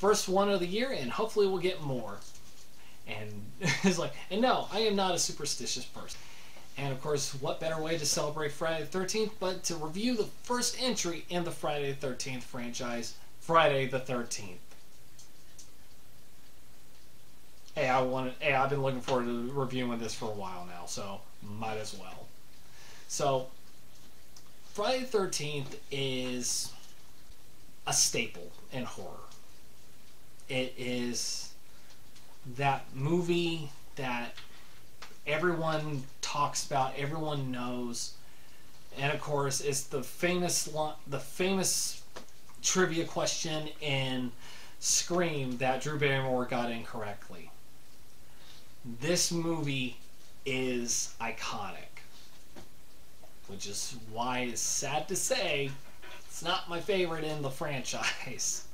first one of the year, and hopefully we'll get more. And it's like, and no, I am not a superstitious person. And of course, what better way to celebrate Friday the 13th but to review the first entry in the Friday the 13th franchise, Friday the 13th. Hey, I wanted. Hey, I've been looking forward to reviewing this for a while now, so might as well. So, Friday the 13th is a staple in horror. It is that movie that everyone talks about, everyone knows, and of course, it's the famous the famous trivia question in Scream that Drew Barrymore got incorrectly. This movie is iconic, which is why it's sad to say it's not my favorite in the franchise.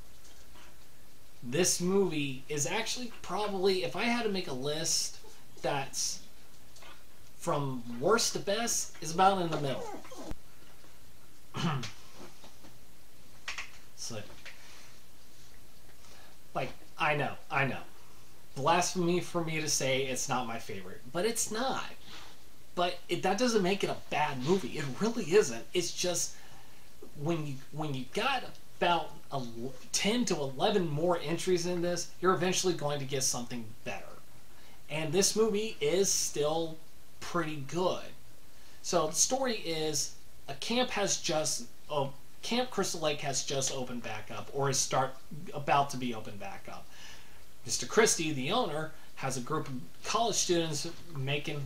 This movie is actually probably, if I had to make a list that's from worst to best, is about in the middle. so, like, I know, I know. Blasphemy for me to say it's not my favorite, but it's not. But it, that doesn't make it a bad movie. It really isn't. It's just when you when you got about 10 to 11 more entries in this, you're eventually going to get something better. And this movie is still pretty good. So the story is a camp has just oh, Camp Crystal Lake has just opened back up or is start about to be opened back up. Mr. Christie, the owner, has a group of college students making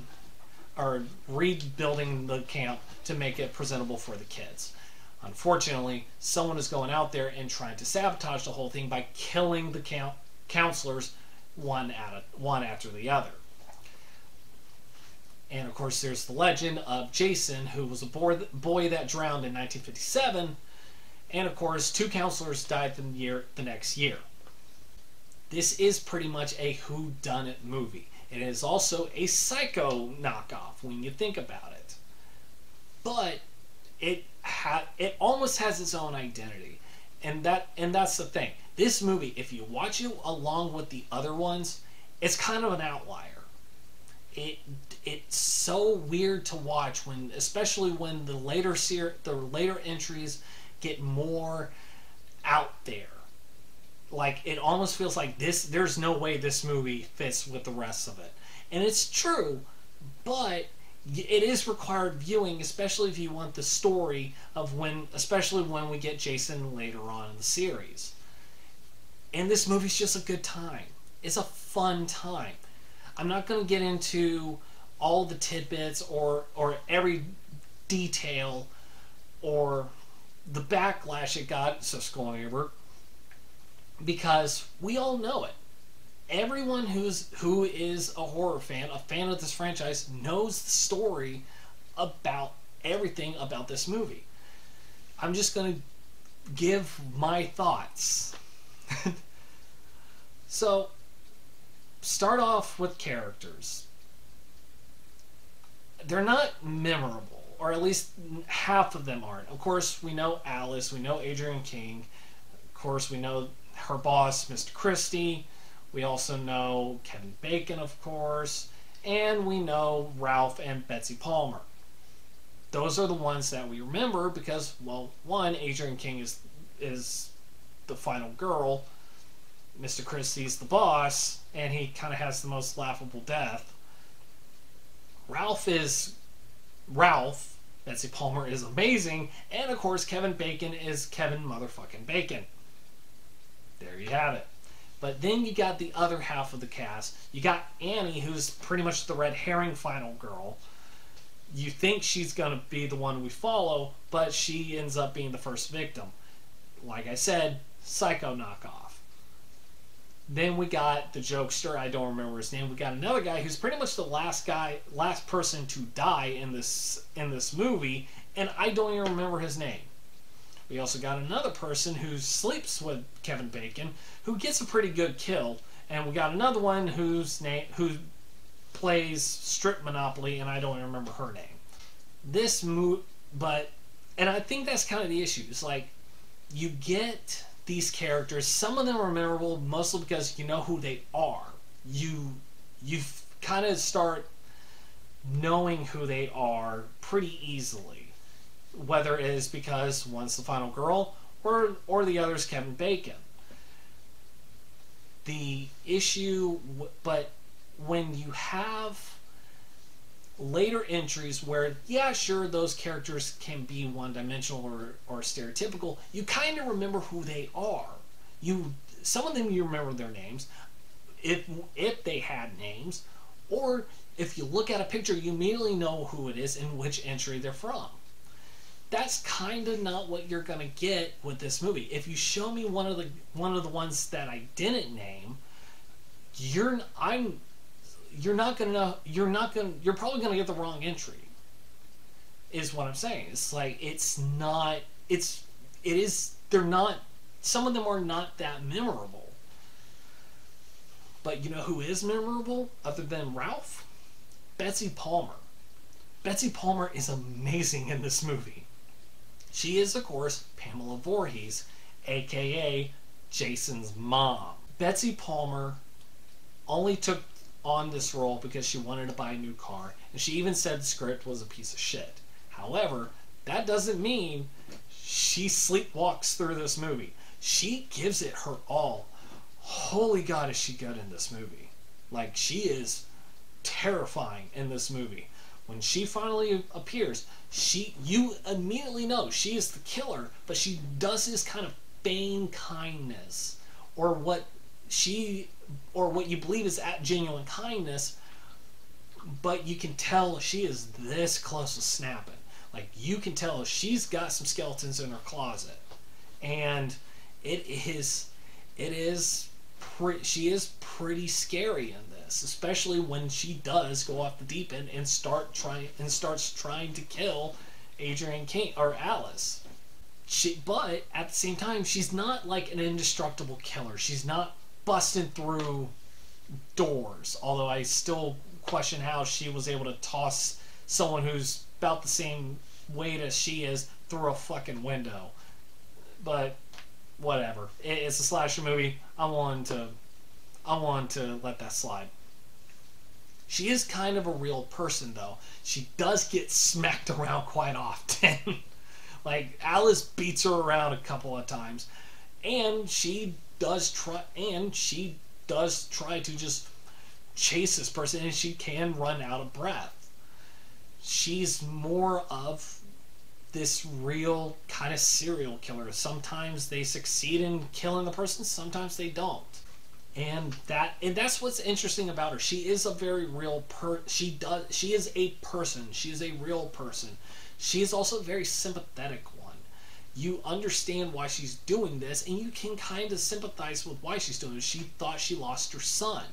or rebuilding the camp to make it presentable for the kids. Unfortunately, someone is going out there and trying to sabotage the whole thing by killing the count- counselors one, at a, one after the other. And of course, there's the legend of Jason, who was a boy, boy that drowned in 1957. And of course, two counselors died the year the next year. This is pretty much a who done it movie. It is also a psycho knockoff when you think about it. But it ha- it almost has its own identity, and that and that's the thing. This movie, if you watch it along with the other ones, it's kind of an outlier. It it's so weird to watch when, especially when the later ser- the later entries get more out there. Like it almost feels like this. There's no way this movie fits with the rest of it, and it's true, but it is required viewing, especially if you want the story of when, especially when we get Jason later on in the series. And this movie's just a good time. It's a fun time. I'm not going to get into all the tidbits or or every detail or the backlash it got. So going over because we all know it everyone who's who is a horror fan, a fan of this franchise, knows the story about everything about this movie. I'm just gonna give my thoughts. so, start off with characters. They're not memorable, or at least half of them aren't. Of course, we know Alice, we know Adrienne King, of course, we know her boss, Mr. Christie we also know Kevin Bacon, of course, and we know Ralph and Betsy Palmer. Those are the ones that we remember because, well, one, Adrienne King is is the final girl. Mr. Christie's the boss, and he kind of has the most laughable death. Ralph is Ralph. Betsy Palmer is amazing, and of course Kevin Bacon is Kevin motherfucking Bacon. There you have it. But then you got the other half of the cast. You got Annie, who's pretty much the red herring final girl. You think she's going to be the one we follow, but she ends up being the first victim. Like I said, psycho knockoff. Then we got the jokester, I don't remember his name. We got another guy who's pretty much the last guy, last person to die in this in this movie, and I don't even remember his name. We also got another person who sleeps with Kevin Bacon, who gets a pretty good kill, and we got another one whose name who plays strip Monopoly, and I don't remember her name. This move, but and I think that's kind of the issue. It's like you get these characters. Some of them are memorable mostly because you know who they are. You you kind of start knowing who they are pretty easily. Whether it is because one's the final girl or or the other's Kevin Bacon. The issue, but when you have later entries where, yeah, sure, those characters can be one dimensional or, or stereotypical, you kind of remember who they are. You Some of them you remember their names, if, if they had names, or if you look at a picture, you immediately know who it is and which entry they're from. That's kind of not what you're gonna get with this movie. If you show me one of the one of the ones that I didn't name, you're I'm you're not gonna you're not gonna you're probably gonna get the wrong entry is what i'm saying. It's like it's not it's it is they're not some of them are not that memorable. But you know who is memorable other than ralph? Betsy palmer. Betsy palmer is amazing in this movie she is of course pamela Voorhees aka jason's mom betsy palmer only took on this role because she wanted to buy a new car, and she even said the script was a piece of shit. However, that doesn't mean she sleepwalks through this movie. She gives it her all. Holy God, is she good in this movie? Like, she is terrifying in this movie. When she finally appears, she you immediately know she is the killer, but she does this kind of feign kindness, or what she or what you believe is at genuine kindness, but you can tell she is this close to snapping. Like you can tell she's got some skeletons in her closet, and it is, it is, pre- she is pretty scary in this, especially when she does go off the deep end and start trying and starts trying to kill Adrienne King or Alice. She, but at the same time, she's not like an indestructible killer. She's not busting through doors. Although I still question how she was able to toss someone who's about the same weight as she is through a fucking window. But whatever. It's a slasher movie. I want to I want to let that slide. She is kind of a real person though. She does get smacked around quite often. like Alice beats her around a couple of times. And she does try, and she does try to just chase this person, and she can run out of breath. She's more of this real kind of serial killer. Sometimes they succeed in killing the person, sometimes they don't. And that and that's what's interesting about her. She is a very real per she does she is a person. She is a real person. She is also a very sympathetic one. you understand why she's doing this and you can kind of sympathize with why she's doing it. She thought she lost her son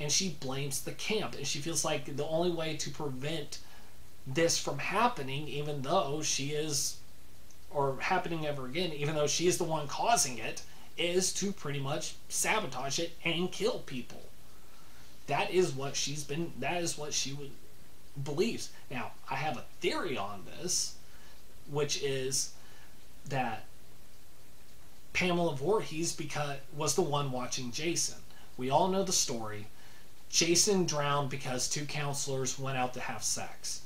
and she blames the camp and she feels like the only way to prevent this from happening even though she is or happening ever again even though she is the one causing it is to pretty much sabotage it and kill people that is what she's been that is what she would, believes now i have a theory on this which is that Pamela Voorhees because was the one watching Jason. We all know the story. Jason drowned because two counselors went out to have sex.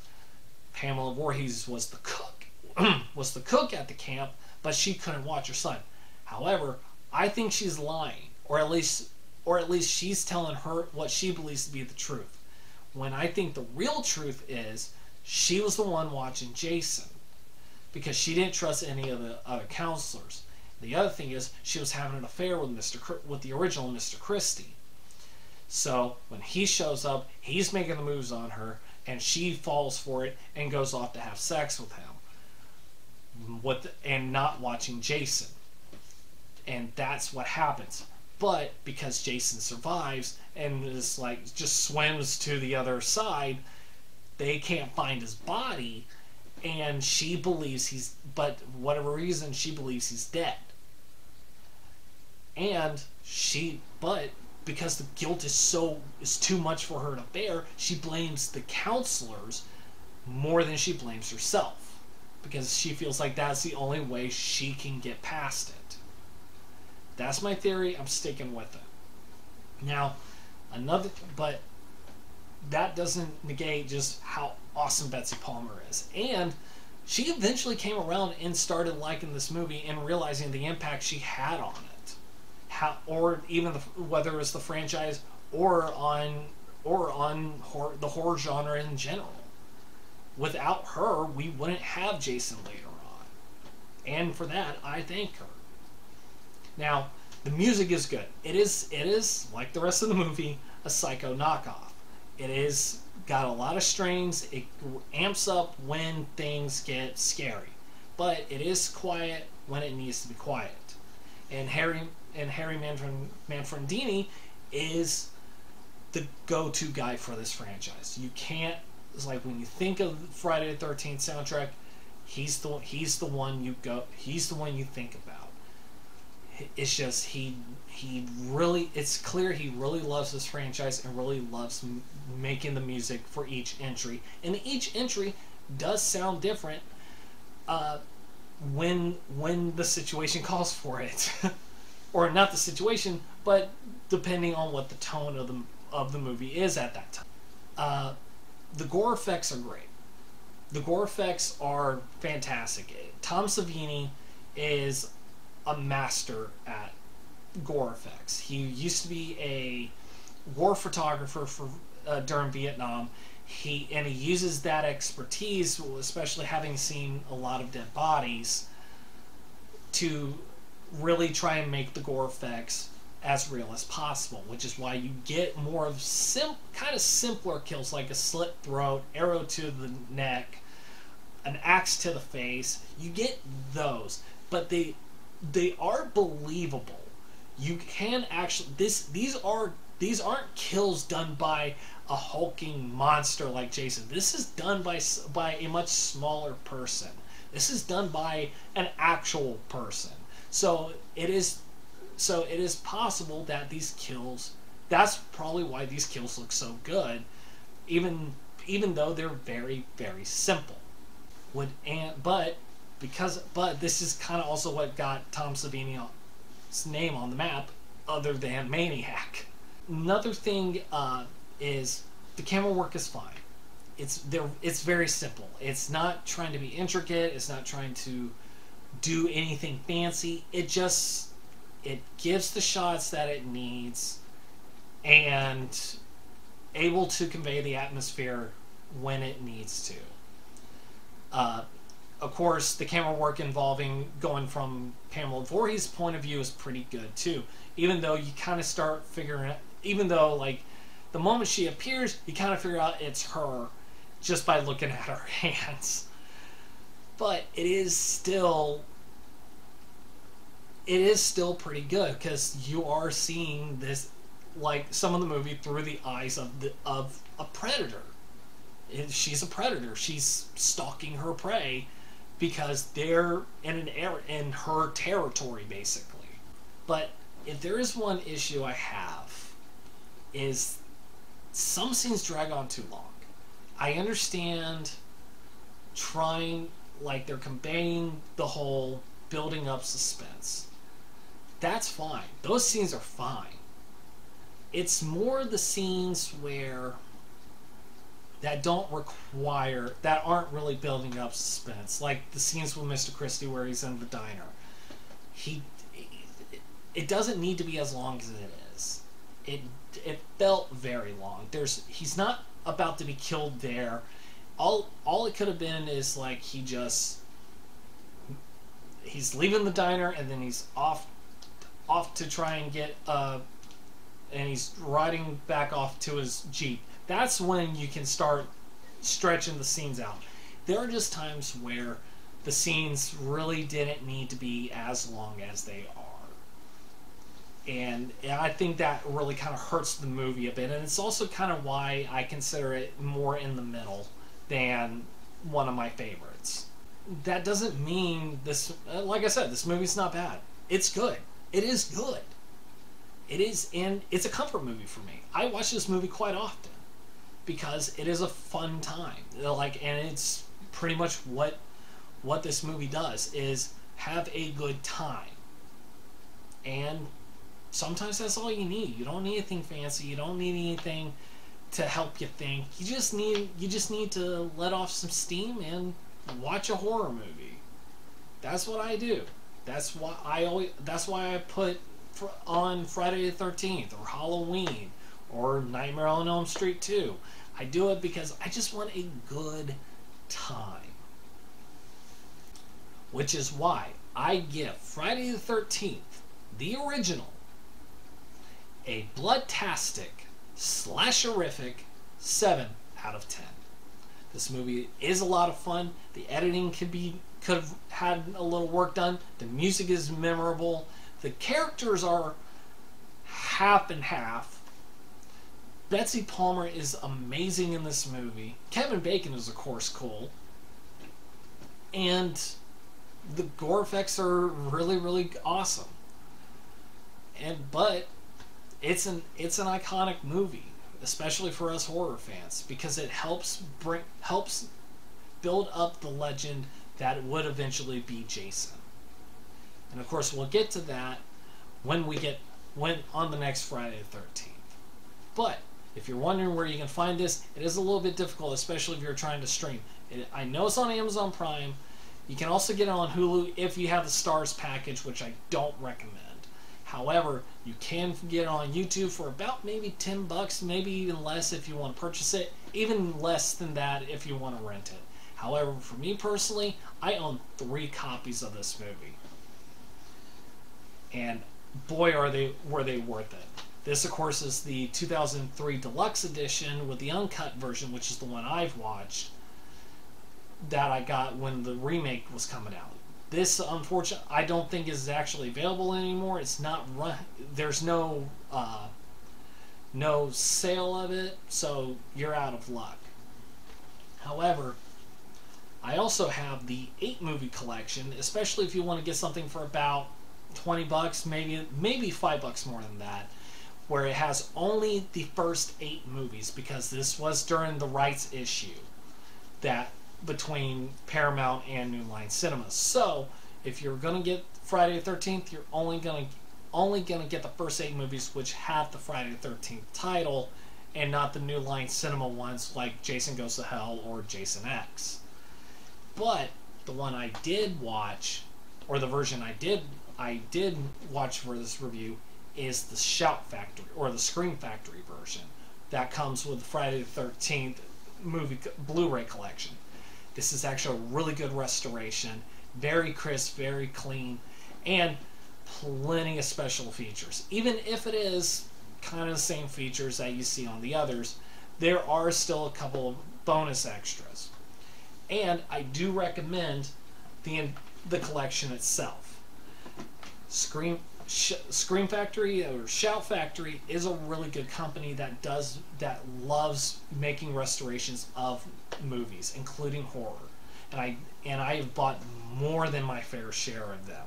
Pamela Voorhees was the cook was the cook at the camp, but she couldn't watch her son. However, I think she's lying, or at least or at least she's telling her what she believes to be the truth. When I think the real truth is she was the one watching Jason because she didn't trust any of the other counselors. The other thing is she was having an affair with Mr. with the original Mr. Christie. So when he shows up, he's making the moves on her, and she falls for it and goes off to have sex with him. What the, and not watching Jason, and that's what happens. But because Jason survives and is like just swims to the other side, they can't find his body and she believes he's but whatever reason she believes he's dead. And she but because the guilt is so is too much for her to bear she blames the counselors more than she blames herself. Because she feels like that's the only way she can get past it That's my theory. I'm sticking with it. Now, another, but that doesn't negate just how awesome Betsy Palmer is. And she eventually came around and started liking this movie and realizing the impact she had on it. How, or even the, whether it was the franchise or on or on horror, the horror genre in general. Without her, we wouldn't have Jason later on. And for that, I thank her. Now, the music is good. It is it is like the rest of the movie a psycho knockoff. It is got a lot of strings. It amps up when things get scary, but it is quiet when it needs to be quiet. And Harry and Harry Manfred, Manfredini is the go-to guy for this franchise. You can't. It's like when you think of Friday the Thirteenth soundtrack, he's the he's the one you go. He's the one you think about. It's just he he really. It's clear he really loves this franchise and really loves m- making the music for each entry. And each entry does sound different. Uh, when when the situation calls for it, or not the situation, but depending on what the tone of the of the movie is at that time. Uh, the gore effects are great. The gore effects are fantastic. Tom Savini is a master at gore effects. He used to be a war photographer for uh, during Vietnam. He and he uses that expertise, especially having seen a lot of dead bodies, to really try and make the gore effects as real as possible, which is why you get more of sim kind of simpler kills like a slit throat, arrow to the neck, an axe to the face. You get those, but they they are believable. You can actually this these are these aren't kills done by a hulking monster like Jason. This is done by by a much smaller person. This is done by an actual person. So it is so it is possible that these kills that's probably why these kills look so good even even though they're very very simple would and but because but this is kind of also what got Tom Savini's name on the map other than Maniac. Another thing uh, is the camera work is fine. It's there it's very simple. It's not trying to be intricate it's not trying to do anything fancy. It just it gives the shots that it needs and able to convey the atmosphere when it needs to. Uh, of course, the camera work involving going from Pamela Voorhees' point of view is pretty good too. Even though you kind of start figuring, even though like the moment she appears, you kind of figure out it's her just by looking at her hands. But it is still it is still pretty good because you are seeing this like some of the movie through the eyes of the of a predator. she's a predator. She's stalking her prey because they're in an air in her territory basically. But if there is one issue I have is some scenes drag on too long. I understand trying like they're conveying the whole building up suspense that's fine. Those scenes are fine. It's more the scenes where that don't require that aren't really building up suspense, like the scenes with Mr. Christie where he's in the diner. He it doesn't need to be as long as it is. It it felt very long. There's he's not about to be killed there. All all it could have been is like he just he's leaving the diner and then he's off off to try and get uh, and he's riding back off to his jeep. That's when you can start stretching the scenes out. There are just times where the scenes really didn't need to be as long as they are. And I think that really kind of hurts the movie a bit. And it's also kind of why I consider it more in the middle than one of my favorites. That doesn't mean this, uh, like I said, this movie's not bad. It's good. It is good. It is, and it's a comfort movie for me. I watch this movie quite often because it is a fun time. Like, and it's pretty much what what this movie does is have a good time. And sometimes that's all you need. You don't need anything fancy. You don't need anything to help you think. You just need you just need to let off some steam and watch a horror movie. That's what I do. That's why I always that's why I put on Friday the 13th or Halloween or Nightmare on Elm Street 2. I do it because I just want a good time. Which is why I give Friday the 13th, the original, a bloodtastic, slasherific 7 out of 10. This movie is a lot of fun. The editing could be could have had a little work done. The music is memorable. The characters are half and half. Betsy Palmer is amazing in this movie. Kevin Bacon is of course cool. And the gore effects are really really awesome. And but it's an it's an iconic movie, especially for us horror fans, because it helps bring helps build up the legend that would eventually be Jason. And of course, we'll get to that when we get when on the next Friday the 13th. But if you're wondering where you can find this, it is a little bit difficult, especially if you're trying to stream. It, I know it's on Amazon Prime. You can also get it on Hulu if you have the Stars package, which I don't recommend. However, you can get it on YouTube for about maybe 10 bucks, maybe even less if you want to purchase it, even less than that if you want to rent it. However, for me personally, I own three copies of this movie. And boy are they were they worth it. This of course is the 2003 deluxe edition with the uncut version, which is the one I've watched that I got when the remake was coming out. This, unfortunately, I don't think is actually available anymore. It's not run. There's no uh, no sale of it, so you're out of luck. However, I also have the eight movie collection, especially if you want to get something for about twenty bucks, maybe maybe five bucks more than that, where it has only the first eight movies because this was during the rights issue that between Paramount and New Line Cinema. So if you're gonna get Friday the 13th, you're only gonna only gonna get the first eight movies which have the Friday the 13th title, and not the New Line Cinema ones like Jason Goes to Hell or Jason X. But the one I did watch, or the version I did I did watch for this review, is the Shout Factory or the Scream Factory version that comes with Friday the 13th movie Blu-ray collection. This is actually a really good restoration, very crisp, very clean, and plenty of special features. Even if it is kind of the same features that you see on the others, there are still a couple of bonus extras. And I do recommend the the collection itself. Scream Scream Factory or Shout Factory is a really good company that does that loves making restorations of movies, including horror, and I and I have bought more than my fair share of them.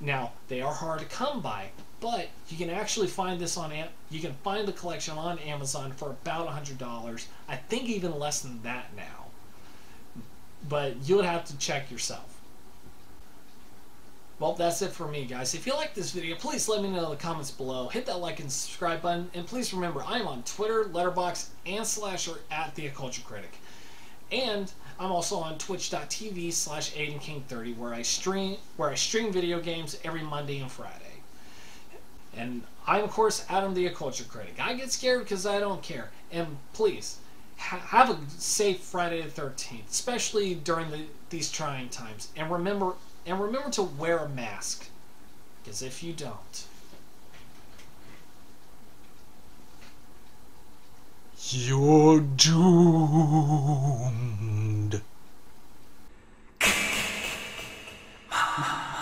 Now they are hard to come by, but you can actually find this on you can find the collection on Amazon for about hundred dollars. I think even less than that now. But you'll have to check yourself. Well, that's it for me, guys. If you like this video, please let me know in the comments below. Hit that like and subscribe button. And please remember, I am on Twitter, Letterboxd, and Slasher at The Occulture Critic. And I'm also on twitch.tv slash AidenKing30 where I stream where I stream video games every Monday and Friday. And I'm of course Adam the Occulture Critic. I get scared because I don't care. And please ha have a safe Friday the 13th, especially during the, these trying times. And remember and remember to wear a mask, because if you don't, you're doomed.